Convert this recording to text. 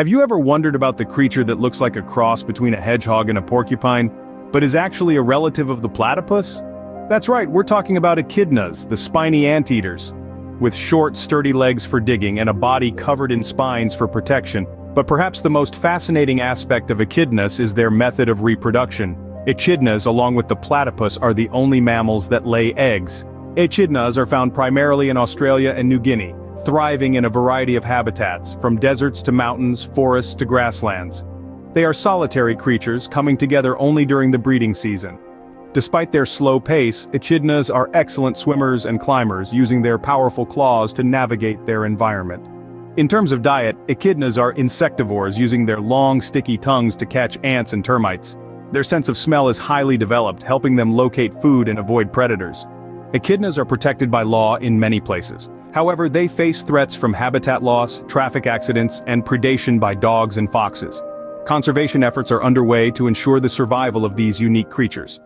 Have you ever wondered about the creature that looks like a cross between a hedgehog and a porcupine, but is actually a relative of the platypus? That's right, we're talking about echidnas, the spiny anteaters. With short, sturdy legs for digging and a body covered in spines for protection, but perhaps the most fascinating aspect of echidnas is their method of reproduction. Echidnas along with the platypus are the only mammals that lay eggs. Echidnas are found primarily in Australia and New Guinea, thriving in a variety of habitats, from deserts to mountains, forests to grasslands. They are solitary creatures coming together only during the breeding season. Despite their slow pace, echidnas are excellent swimmers and climbers using their powerful claws to navigate their environment. In terms of diet, echidnas are insectivores using their long sticky tongues to catch ants and termites. Their sense of smell is highly developed, helping them locate food and avoid predators. Echidnas are protected by law in many places. However, they face threats from habitat loss, traffic accidents, and predation by dogs and foxes. Conservation efforts are underway to ensure the survival of these unique creatures.